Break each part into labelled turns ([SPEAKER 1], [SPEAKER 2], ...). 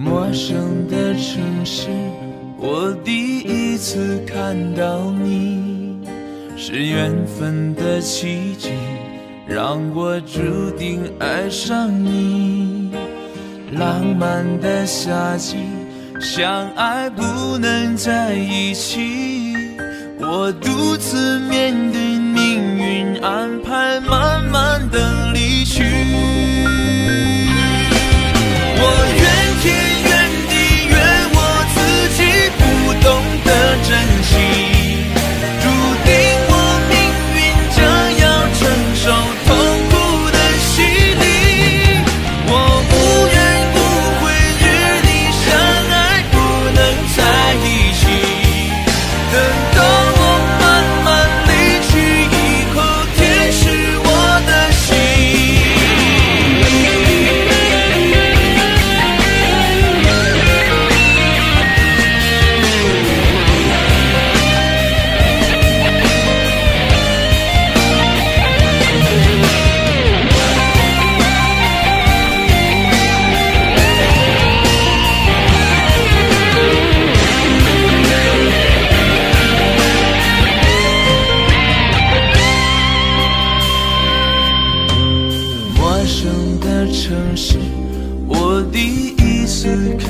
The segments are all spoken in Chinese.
[SPEAKER 1] 陌生的城市，我第一次看到你，是缘分的奇迹，让我注定爱上你。浪漫的夏季，相爱不能在一起，我独自面对命运安排，慢慢的离去。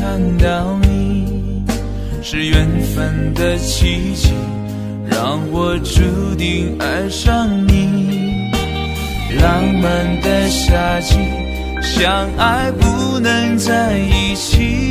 [SPEAKER 1] 看到你，是缘分的奇迹，让我注定爱上你。浪漫的夏季，相爱不能在一起，